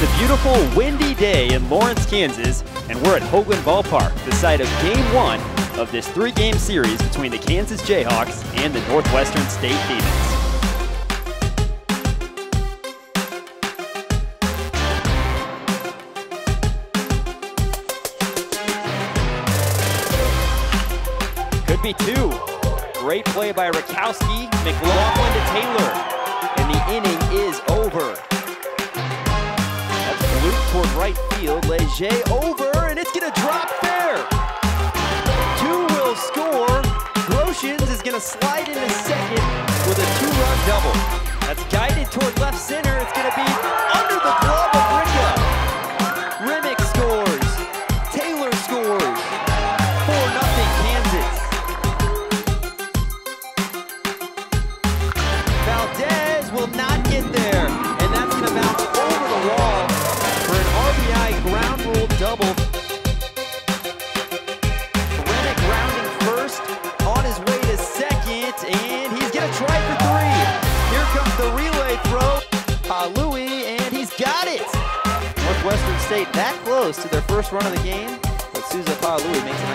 It's a beautiful, windy day in Lawrence, Kansas, and we're at Hoglund Ballpark, the site of Game 1 of this three-game series between the Kansas Jayhawks and the Northwestern State Demons. Could be two. Great play by Rakowski, McLaughlin to Taylor, toward right field. Leger over, and it's going to drop fair. Two will score. Groshans is going to slide into second with a two-run double. That's guided toward left center. It's going to be double. Remick rounding first, on his way to second, and he's gonna try for three. Here comes the relay throw. Palui, and he's got it. Northwestern State that close to their first run of the game, but Souza Palui makes play.